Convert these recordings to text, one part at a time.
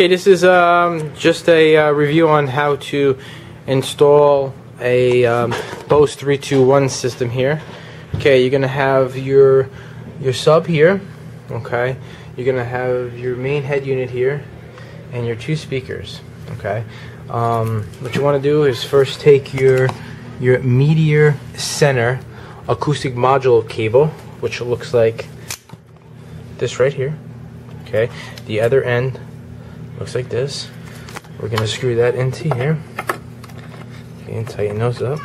Okay, this is um, just a uh, review on how to install a um, Bose 321 system here. Okay, you're gonna have your your sub here. Okay, you're gonna have your main head unit here, and your two speakers. Okay, um, what you want to do is first take your your Media Center acoustic module cable, which looks like this right here. Okay, the other end looks like this. We're gonna screw that into here. And tighten those up.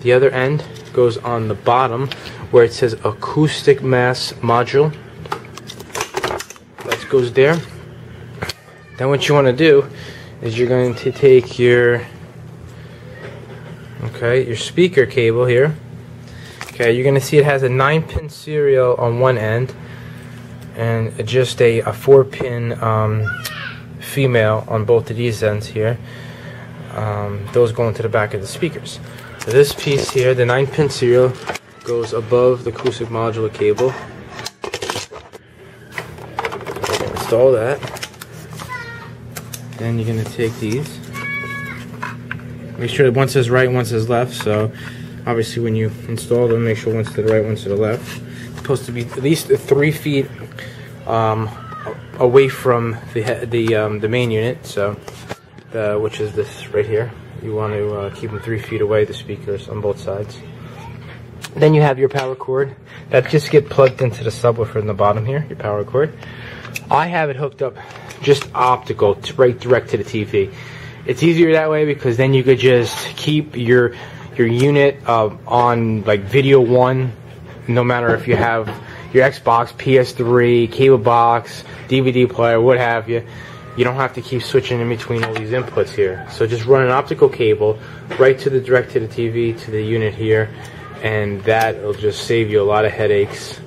The other end goes on the bottom where it says Acoustimass module. That goes there. Then what you want to do is you're going to take your okay your speaker cable here. Okay, you're going to see it has a 9 pin serial on one end and just a, a 4 pin um, female on both of these ends here. Um, those go into the back of the speakers. So this piece here, the 9 pin serial, goes above the acoustic module cable. Install that. Then you're going to take these. Make sure that one says right, one says left. So obviously when you install them, make sure one's to the right, one's to the left. It's supposed to be at least three feet um, away from the the um, the main unit. So, uh, which is this right here. You want to uh, keep them three feet away. The speakers on both sides. Then you have your power cord that just get plugged into the subwoofer in the bottom here. Your power cord. I have it hooked up just optical, right direct to the TV. It's easier that way because then you could just keep your your unit uh, on like video one, no matter if you have your Xbox, PS3, cable box, DVD player, what have you. You don't have to keep switching in between all these inputs here. So just run an optical cable right to the direct to the TV to the unit here, and that will just save you a lot of headaches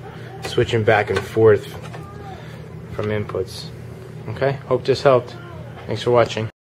switching back and forth from inputs. Okay, hope this helped. Thanks for watching.